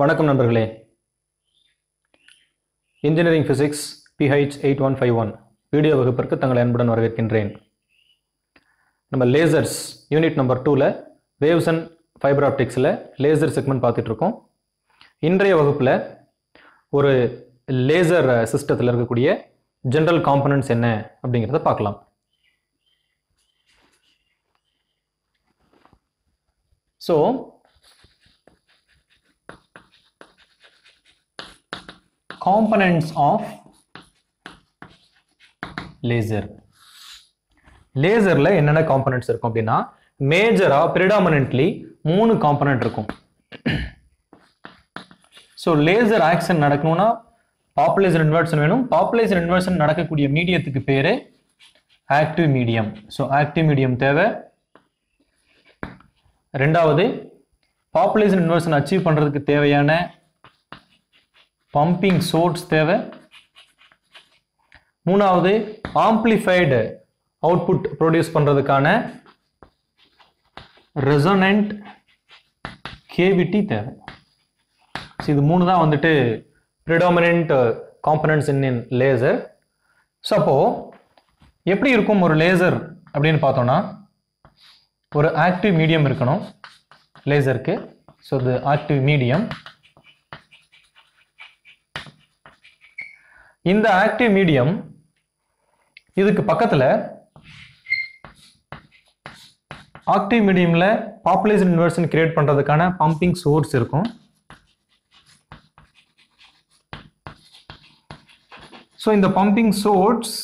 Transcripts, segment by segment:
வணக்கம் நண்பர்களே. Engineering physics P H eight one five one video வகுப்பிற்கு தங்களை அன்புடன் வரவேற்கின்றேன். நம்ம லேசர்ஸ் யூனிட் நம்பர் டூவில் வேவ்ஸ் அண்ட் ஃபைபர் ஆப்டிக்ஸில் லேசர் செக்மெண்ட் பார்த்துட்டு இருக்கோம் இன்றைய வகுப்பில் ஒரு லேசர் சிஸ்டத்தில் இருக்கக்கூடிய ஜென்ரல் காம்பனன்ட்ஸ் என்ன அப்படிங்கிறத பார்க்கலாம். So components of laser. லேசரில் என்னென்ன காம்பனன்ட்ஸ் இருக்கும் அப்படின்னா மேஜராக ப்ரிடாமினன்ட்லி மூணு காம்பனன்ட் இருக்கும். ஸோ லேசர் ஆக்ஷன் நடக்கணும்னா பாப்புலேஷன் இன்வெர்ஷன் வேணும். பாப்புலேஷன் இன்வெர்ஷன் நடக்கக்கூடிய மீடியத்துக்கு பேர் active medium so active medium தேவை. ரெண்டாவது பாப்புலேஷன் இன்வெர்ஷன் அச்சீவ் பண்ணுறதுக்கு தேவையான பம்பிங் சோர்ஸ் தேவை. மூணாவது ஆம்ப்ளிஃபைடு அவுட்புட் ப்ரொடியூஸ் பண்ணுறதுக்கான ரெசனண்ட் கேவிட்டி தேவை. ஸோ இது மூணு தான் வந்துட்டு predominant components in in laser so அப்போது எப்படி இருக்கும் ஒரு லேசர் அப்படின்னு பார்த்தோன்னா ஒரு ஆக்டிவ் மீடியம் இருக்கணும் லேசருக்கு ஸோ இது ஆக்டிவ் மீடியம் இந்த ஆக்டிவ் மீடியம் இதுக்கு பக்கத்தில் ஆக்டிவ் மீடியமில் பாப்புலேஷன் இன்வர்ஷன் கிரியேட் பண்ணுறதுக்கான பம்பிங் சோர்ஸ் இருக்கும். ஸோ இந்த பம்பிங் சோர்ஸ்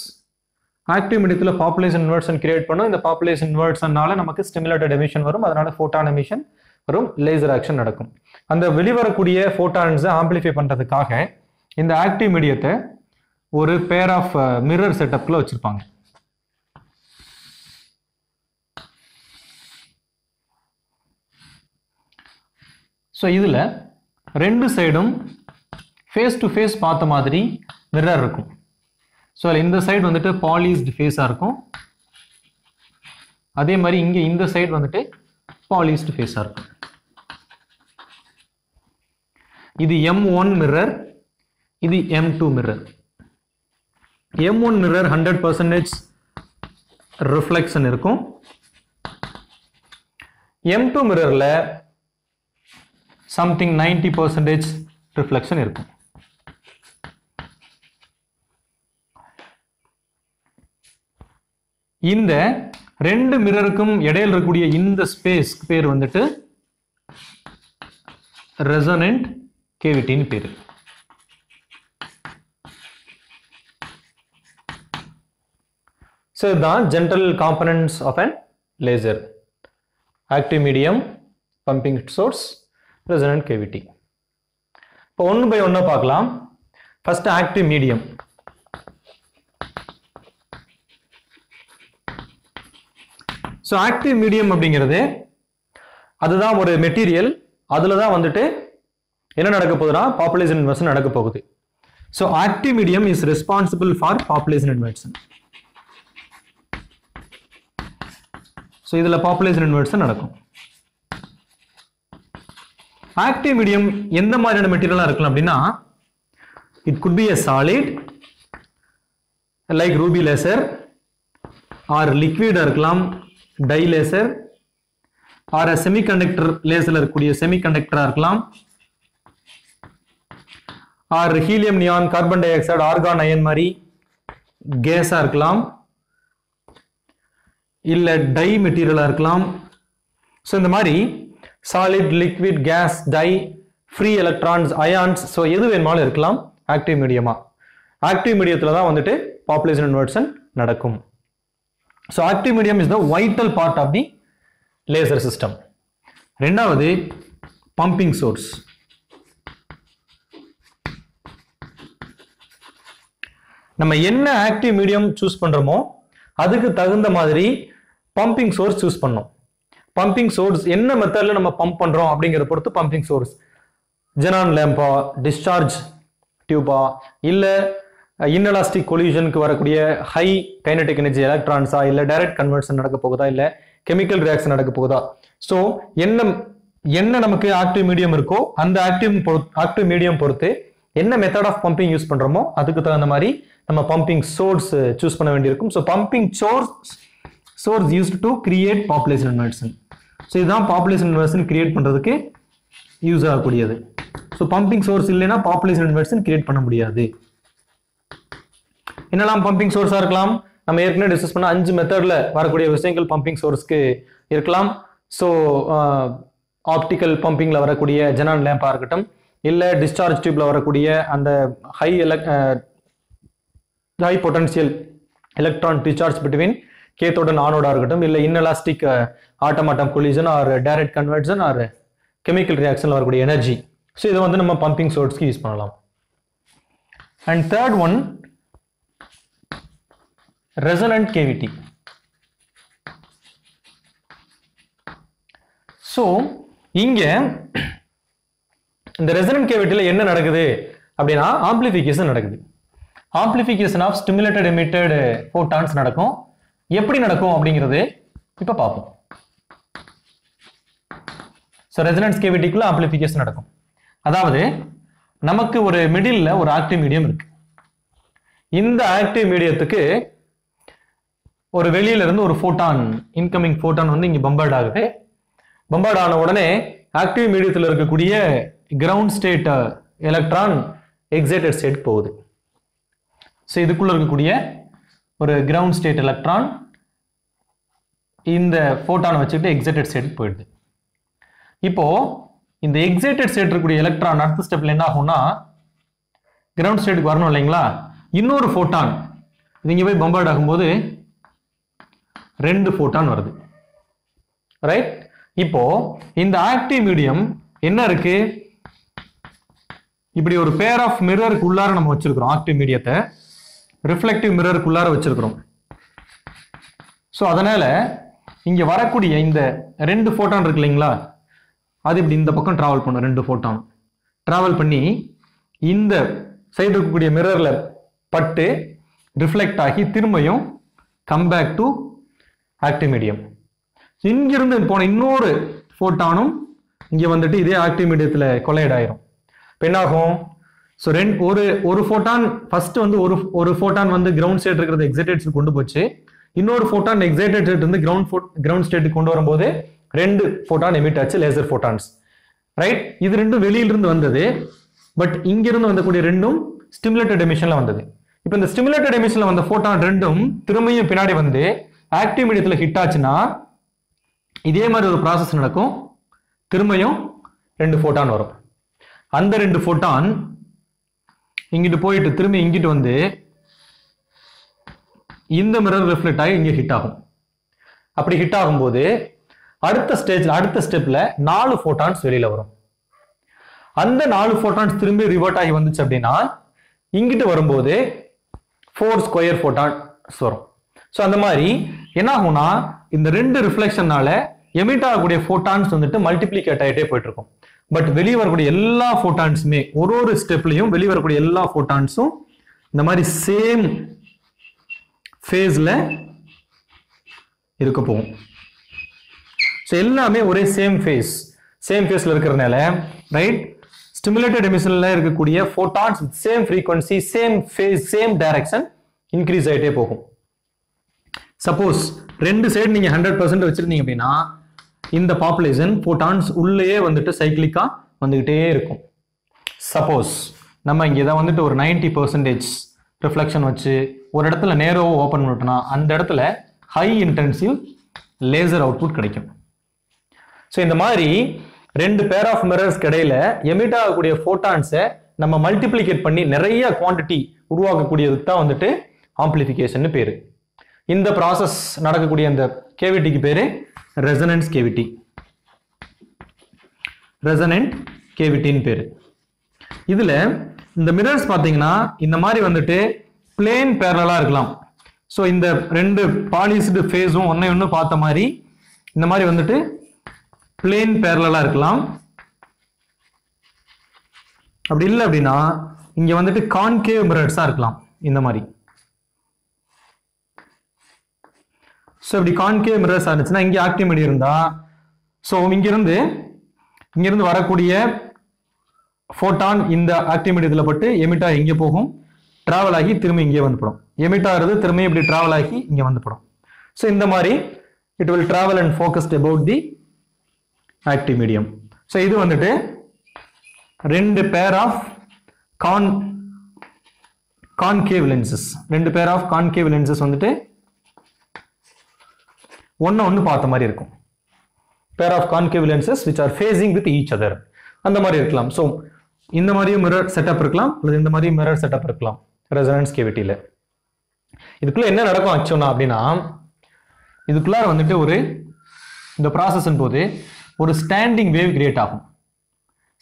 ஆக்டிவ் மீடியத்தில் பாப்புலேஷன் இன்வர்ஷன் கிரியேட் பண்ணும். இந்த பாப்புலேஷன் இன்வர்ஷன்னால நமக்கு ஸ்டிமுலேட்டட் எமிஷன் வரும். அதனால ஃபோட்டான் எமிஷன் வரும். லேசர் ஆக்ஷன் நடக்கும். அந்த வெளிவரக்கூடிய ஃபோட்டான்ஸை ஆம்பிளிஃபை பண்ணுறதுக்காக இந்த ஆக்டிவ் மீடியத்தை ஒரு பேர் ஆஃப் மிரர் uh, செட்டப்பில் வச்சுருப்பாங்க. ஸோ இதில் ரெண்டு சைடும் ஃபேஸ் டு ஃபேஸ் பார்த்த மாதிரி மிரர் இருக்கும். ஸோ அதில் இந்த சைடு வந்துட்டு பாலிஸ்டு ஃபேஸாக இருக்கும். அதே மாதிரி இங்கே இந்த சைடு வந்துட்டு பாலிஸ்டு ஃபேஸாக இருக்கும். இது எம் ஒன் மிரர் இது M two mirror M one mirror hundred percentage reflection இருக்கும். எம் டூ மிரரில் சம்திங் நைன்டி பர்சன்டேஜ் ரிஃப்ளெக்ஷன் இருக்கும். இந்த ரெண்டு மிரருக்கும் இடையில் இருக்கக்கூடிய இந்த ஸ்பேஸ்க்கு பேர் வந்துட்டு ரெசனன்ட் கேவிட்டின்னு பேர். ஸோ இதுதான் general components of an laser active medium pumping source resonant cavity இப்போ ஒன்று பை ஒன்று பார்க்கலாம். First active medium so active medium அப்படிங்கிறது அதுதான் ஒரு மெட்டீரியல் அதில் தான் வந்துட்டு என்ன நடக்க போகுதுன்னா பாப்புலேஷன் இன்வெர்ஷன் நடக்க போகுது. So active medium is responsible for population inversion so இதில் பாப்புலேஷன் இன்வெர்ஷன் நடக்கும். ஆக்டிவ் மீடியம் எந்த மாதிரியான மெட்டீரியலாக இருக்கலாம் அப்படின்னா it could be a solid like ruby laser or லிக்விடாக இருக்கலாம் டை லேசர் ஆர் செமிகண்டக்டர் லேசரில் இருக்கக்கூடிய செமிகண்டக்டராக இருக்கலாம் or helium neon carbon dioxide argon ion மாதிரி கேஸாக இருக்கலாம். இல்லை டை மெட்டீரியலாக இருக்கலாம். ஸோ இந்த மாதிரி solid liquid gas dye free electrons ions so எது வேணுமாலும் இருக்கலாம். ஆக்டிவ் மீடியமாக ஆக்டிவ் மீடியத்தில் தான் வந்துட்டு பாப்புலேஷன் இன்வெர்ஷன் நடக்கும். So active medium is the vital part of the laser system ரெண்டாவது பம்பிங் சோர்ஸ் நம்ம என்ன ஆக்டிவ் மீடியம் சூஸ் பண்ணுறோமோ அதுக்கு தகுந்த மாதிரி பம்பிங் சோர்ஸ் சூஸ் பண்ணோம். பம்பிங் சோர்ஸ் என்ன மெத்தடில் நம்ம பம்ப் பண்ணுறோம் அப்படிங்கிறத பொறுத்து பம்பிங் சோர்ஸ் ஜெனான் லேம்பா டிஸ்சார்ஜ் டியூபா இல்லை இன்னலாஸ்டிக் கொல்யூஷனுக்கு வரக்கூடிய ஹை கைனடிக் எனர்ஜி எலக்ட்ரான்ஸா இல்லை டைரக்ட் கன்வர்ஷன் நடக்க போகுதா இல்லை கெமிக்கல் ரியாக்ஷன் நடக்க போகுதா. ஸோ என்ன என்ன நமக்கு ஆக்டிவ் மீடியம் இருக்கோ அந்த ஆக்டிவ் ஆக்டிவ் மீடியம் பொறுத்து என்ன மெத்தட் ஆஃப் பம்பிங் யூஸ் பண்ணுறோமோ அதுக்கு தகுந்த மாதிரி நம்ம பம்பிங் சோர்ஸ் சூஸ் பண்ண வேண்டியிருக்கும். So pumping source source used to create population inversion so இதுதான் பாப்புலேஷன் இன்வெர்ஷன் கிரியேட் பண்ணுறதுக்கு யூஸ் ஆகக்கூடியது. ஸோ பம்பிங் சோர்ஸ் இல்லைன்னா பாப்புலேஷன் இன்வெர்ஷன் கிரியேட் பண்ண முடியாது. என்னெல்லாம் பம்பிங் சோர்ஸாக இருக்கலாம்? நம்ம ஏற்கனவே டிஸ்கஸ் பண்ண அஞ்சு மெத்தடில் வரக்கூடிய விஷயங்கள் பம்பிங் சோர்ஸ்க்கு இருக்கலாம். ஸோ ஆப்டிக்கல் பம்பிங்கில் வரக்கூடிய ஜெனான் லேம்பாக இருக்கட்டும். இல்லை டிஸ்சார்ஜ் டியூப்பில் வரக்கூடிய அந்த high எலக் high potential electron discharge between கேத்தோட நானோடா இருக்கட்டும் இல்லை inelastic atom atom collision or direct conversion or chemical ரியாக்ஷனில் வரக்கூடிய எனர்ஜி ஸோ இதை வந்து நம்ம பம்பிங் சோர்ஸ்க்கு யூஸ் பண்ணலாம். And third one resonant cavity so இங்கே இந்த ரெசனன்ட் கேவிட்டியில் என்ன நடக்குது? அப்படின்னா ஆம்பிளிஃபிகேஷன் நடக்குது. Amplification of stimulated emitted photons நடக்கும். எப்படி நடக்கும் அப்படிங்கிறது இப்போ பார்ப்போம். ஸோ ரெசனன்ஸ் கேவிட்டிக்குள்ள ஆம்பிளிஃபிகேஷன் நடக்கும். அதாவது நமக்கு ஒரு மிடில் ஒரு ஆக்டிவ் மீடியம் இருக்கு. இந்த ஆக்டிவ் மீடியத்துக்கு ஒரு வெளியில இருந்து ஒரு ஃபோட்டான் இன்கமிங் ஃபோட்டான் வந்து இங்க பம்பர்ட் ஆகுது. பம்பர்ட் ஆன உடனே ஆக்டிவ் மீடியத்தில் இருக்கக்கூடிய ground state electron excited state போகுது. ஸோ இதுக்குள்ள இருக்கக்கூடிய ஒரு கிரவுண்ட் ஸ்டேட் எலக்ட்ரான் இந்த ஃபோட்டானை வச்சுக்கிட்டு எக்ஸைட்டட் ஸ்டேட் போயிடுது. இப்போ இந்த எக்ஸைட்டட் ஸ்டேட் இருக்கக்கூடிய எலக்ட்ரான் அடுத்த ஸ்டெப்ல என்ன ஆகும்னா கிரவுண்ட் ஸ்டேட்டுக்கு வரணும் இல்லைங்களா? இன்னொரு ஃபோட்டான் இது இங்கே போய் பம்பர்ட் ஆகும்போது ரெண்டு ஃபோட்டான் வருது. ரைட் இப்போ இந்த ஆக்டிவ் மீடியம் என்ன இருக்கு? இப்படி ஒரு பேர் ஆஃப் மிரருக்கு உள்ளார நம்ம வச்சிருக்கிறோம் ஆக்டிவ் மீடியத்தை ரிஃப்ளெக்டிவ் மிரருக்கு உள்ளார வச்சிருக்கிறோம். ஸோ அதனால் இங்கே வரக்கூடிய இந்த ரெண்டு ஃபோட்டான் இருக்கு இல்லைங்களா? அது இப்படி இந்த பக்கம் ட்ராவல் பண்ணும் ரெண்டு ஃபோட்டான் ட்ராவல் பண்ணி இந்த சைடு இருக்கக்கூடிய மிரரில் பட்டு ரிஃப்ளெக்ட் ஆகி திரும்பியும் கம்பேக் டு ஆக்டிவ் மீடியம் இங்கிருந்து போன இன்னொரு ஃபோட்டானும் இங்கே வந்துட்டு இதே ஆக்டிவ் மீடியத்தில் கொலைட் இப்போ என்னாகும்? ஸோ ரெண்டு ஒரு ஒரு ஃபோட்டான் ஃபர்ஸ்ட் வந்து ஒரு ஒரு ஃபோட்டான் வந்து கிரவுண்ட் ஸ்டேட் இருக்கிறது எக்ஸைட்டட் கொண்டு போச்சு. இன்னொரு ஃபோட்டான் எக்ஸைட்டட் ஸ்டேட் வந்து கிரவுண்ட் கிரவுண்ட் ஸ்டேட்டுக்கு கொண்டு வரும்போது ரெண்டு ஃபோட்டான் எமிட் ஆச்சு லேசர் ஃபோட்டான்ஸ் ரைட் இது ரெண்டும் வெளியிலிருந்து வந்தது. பட் இங்கிருந்து வந்தக்கூடிய ரெண்டும் ஸ்டிமுலேட்டட் எமிஷன்ல வந்தது. இப்போ இந்த ஸ்டிமுலேட்டட் எமிஷன்ல வந்த ஃபோட்டான் ரெண்டும் திரும்பியும் பின்னாடி வந்து ஆக்டிவ் மீடியத்தில் ஹிட் ஆச்சுன்னா இதே மாதிரி ஒரு ப்ராசஸ் நடக்கும். திரும்பியும் ரெண்டு ஃபோட்டான் வரும். அந்த ரெண்டு ஃபோட்டான் இங்கிட்டு போயிட்டு திரும்பி இங்கிட்டு வந்து இந்த மிரர் ரிஃப்ளெக்ட் ஆகி இங்கே ஹிட் ஆகும். அப்படி ஹிட் ஆகும்போது அடுத்த ஸ்டேஜ் அடுத்த ஸ்டெப்பில் நாலு ஃபோட்டான்ஸ் வெளியில் வரும். அந்த நாலு ஃபோட்டான்ஸ் திரும்பி ரிவர்ட் ஆகி வந்துச்சு அப்படின்னா இங்கிட்டு வரும்போது ஃபோர் ஸ்கொயர் ஃபோட்டான்ஸ் வரும். ஸோ அந்த மாதிரி என்ன ஆகும்னா இந்த ரெண்டு ரிஃப்ளெக்ஷனால எமிட் ஆகக்கூடிய ஃபோட்டான்ஸ் வந்துட்டு மல்டிப்ளிகேட் ஆகிட்டே போயிட்டு இருக்கும். பட் வெளியே வரக்கூடிய எல்லா ஃபோட்டான்ஸுமே ஒரு ஒரு ஸ்டெப்லையும் வெளியே வரக்கூடிய எல்லா ஃபோட்டான்ஸும் இந்த மாதிரி சேம் ஃபேஸில் இருக்க போகும். ஸோ எல்லாமே ஒரே சேம் ஃபேஸ் சேம் ஃபேஸில் இருக்கிறதுனால ரைட் ஸ்டிமுலேட்டட் எமிஷனில் இருக்கக்கூடிய photons same frequency same phase same direction increase ஆகிட்டே போகும். சப்போஸ் ரெண்டு சைடு நீங்கள் ஹண்ட்ரட் பர்சன்ட் வச்சுருந்தீங்க அப்படின்னா இந்த பாப்புலேஷன் ஃபோட்டான்ஸ் உள்ளேயே வந்துட்டு சைக்கிளிக்காக வந்துக்கிட்டே இருக்கும். சப்போஸ் நம்ம இங்கே இதை வந்துட்டு ஒரு நைன்டி பர்சன்டேஜ் ரிஃப்ளெக்ஷன் வச்சு ஒரு இடத்துல நேரோவை ஓப்பன் பண்ணிட்டோம்னா அந்த இடத்துல ஹை இன்டென்சிவ் லேசர் அவுட்புட் கிடைக்கும். ஸோ இந்த மாதிரி ரெண்டு பேர் ஆஃப் மிரர்ஸ் கடையில் எமிட் ஆகக்கூடிய ஃபோட்டான்ஸை நம்ம மல்டிப்ளிகேட் பண்ணி நிறைய குவாண்டிட்டி உருவாக்கக்கூடியதுக்கு தான் வந்துட்டு ஆம்பிளிஃபிகேஷன் பேர். இந்த ப்ராசஸ் நடக்கக்கூடிய அந்த கேவிட்டிக்கு பேரு ரெசனன்ஸ் கேவிட்டி ரெசனன்ட் கேவிட்டின்னு பேரு. இதுல இந்த மிரர்ஸ் பாத்தீங்கன்னா இந்த மாதிரி வந்துட்டு பிளேன் பேரலா இருக்கலாம். ஸோ இந்த ரெண்டு பாலிஸ்டு ஃபேஸும் ஒன்னை ஒன்று பார்த்த மாதிரி இந்த மாதிரி வந்துட்டு பிளேன் பேரலா இருக்கலாம். அப்படி இல்லை அப்படின்னா இங்க வந்துட்டு கான்கேவ் மிரர்ஸா இருக்கலாம். இந்த மாதிரி. ஸோ இப்படி கான்கேவ் மிரர்ஸ் இருந்துச்சுன்னா இங்கே ஆக்டிவ் மீடியம் இருந்தா ஸோ இங்கிருந்து இங்கிருந்து வரக்கூடிய ஃபோட்டான் இந்த ஆக்டிவ் மீடியத்தில் பட்டு எமிட்டா எங்கே இங்கே போகும். டிராவல் ஆகி திரும்பி இங்கே வந்து படும். எமிட் திரும்பி இப்படி டிராவல் ஆகி இங்கே வந்து படும். ஸோ இந்த மாதிரி it will travel and focused about the active medium so இது வந்துட்டு ரெண்டு pair of Khan concave lenses ரெண்டு பேர் ஆஃப் கான்கேவ் லென்சஸ் வந்துட்டு ஒன்று ஒன்று பார்த்த மாதிரி இருக்கும். Pair of concave lenses which are facing with each other அந்த மாதிரி இருக்கலாம். ஸோ இந்த மாதிரியும் மிரர் செட்டப் இருக்கலாம். அல்லது இந்த மாதிரி மிரர் செட்டப் இருக்கலாம். ரெசனன்ஸ் கேவிட்டியில் இதுக்குள்ள என்ன நடக்கும் ஆக்சுவலா அப்படின்னா இதுக்குள்ளார வந்துட்டு ஒரு இந்த ப்ராசஸின் போது ஒரு ஸ்டாண்டிங் வேவ் கிரியேட் ஆகும்.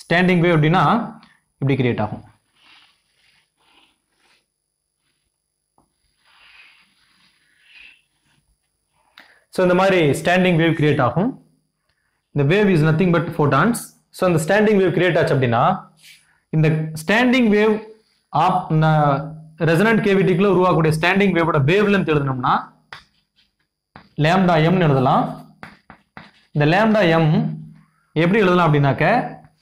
ஸ்டாண்டிங் வேவ் அப்படின்னா இப்படி கிரியேட் ஆகும். ஸோ இந்த மாதிரி ஸ்டாண்டிங் வேவ் கிரியேட் ஆகும். இந்த wave is nothing but photons so அந்த ஸ்டாண்டிங் வேவ் கிரியேட் ஆச்சு அப்படின்னா இந்த ஸ்டாண்டிங் வேவ் ஆப் ரெசனன்ட் கேவிட்டிக்குள்ள உருவாக்கக்கூடிய ஸ்டாண்டிங் வேவோட வேவ் லென்த் எழுதணும்னா லேம்டா எம்னு எழுதலாம். இந்த லேம்டா எம் எப்படி எழுதலாம் அப்படின்னாக்க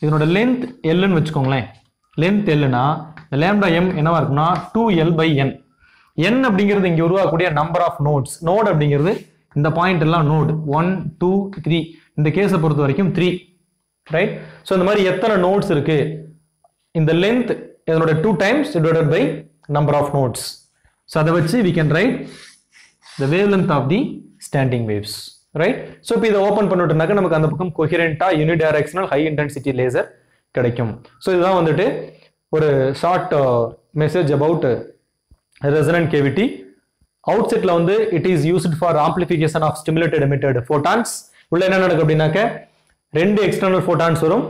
இதனோட லென்த் எல்லுன்னு வச்சுக்கோங்களேன். லென்த் எல்லுனா இந்த லேம்டா எம் என்னவா இருக்குன்னா two L by N N அப்படிங்கிறது இங்கே உருவாக்கக்கூடிய நம்பர் ஆஃப் நோட்ஸ் நோட் அப்படிங்கிறது இந்த பாயிண்ட் எல்லாம் நோட் ஒன் டூ த்ரீ இந்த கேஸை பொறுத்த வரைக்கும் த்ரீ ரைட் ஸோ இந்த மாதிரி எத்தனை நோட்ஸ் இருக்கு? இந்த லென்த் இதனோட two times divided by number of nodes so அதை வச்சு we can write the wavelength of the standing waves right so இப்போ இதை ஓப்பன் பண்ணிட்டோம்னாக்க நமக்கு அந்த பக்கம் கொஹிரண்டா யூனிடைரக்ஷனல் ஹை இன்டென்சிட்டி லேசர் கிடைக்கும். ஸோ இதுதான் வந்துட்டு ஒரு short message about resonant cavity அவுட்செட்ல வந்து it is used for amplification of stimulated emitted photons உள்ள என்ன நடக்கும் அப்படின்னாக்க ரெண்டு எக்ஸ்டர்னல் ஃபோட்டான்ஸ் வரும்.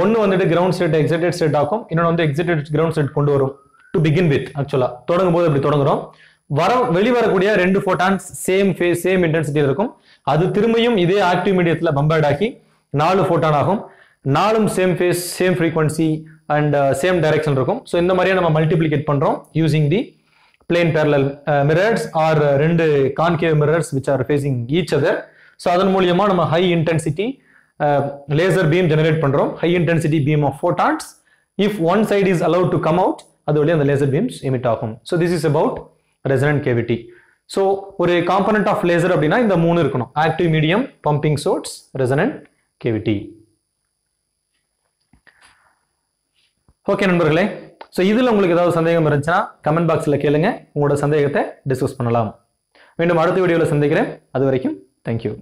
ஒன்று வந்துட்டு கிரவுண்ட் ஸ்டேட் எக்ஸைட்டட் ஸ்டேட் ஆகும் இன்னொன்று வந்து எக்ஸைட்டட் கிரவுண்ட் ஸ்டேட் கொண்டு வரும். டு பிகின் வித் ஆக்சுவலா தொடங்கும் போது அப்படி தொடங்குறோம். வர வெளிவரக்கூடிய ரெண்டு photons same phase same intensity இருக்கும். அது திரும்பியும் இதே ஆக்டிவ் மீடியத்தில் பம்பர்ட் ஆகி நாலு ஃபோட்டான் ஆகும். நாலும் same phase same frequency and same direction இருக்கும். ஸோ இந்த மாதிரியே நம்ம மல்டிப்ளிகேட் பண்ணுறோம் using the plane parallel mirrors or ரெண்டு concave mirrors which are facing each other so அதன் மூலியமா நம்ம high intensity laser beam generate பண்றோம். High intensity beam of photons if one side is allowed to come out அது வழியாக அந்த laser beams emit ஆகும். So this is about resonant cavity so ஒரு component of laser அப்படின்னா இந்த மூணு இருக்கணும். Active medium pumping source resonant cavity okay நண்பர்களே. ஸோ இதில் உங்களுக்கு ஏதாவது சந்தேகம் இருந்துச்சுன்னா கமெண்ட் பாக்ஸில் கேளுங்க. உங்களோட சந்தேகத்தை டிஸ்கஸ் பண்ணலாம். மீண்டும் அடுத்த வீடியோவில் சந்திக்கிறேன். அது வரைக்கும் தேங்க்யூ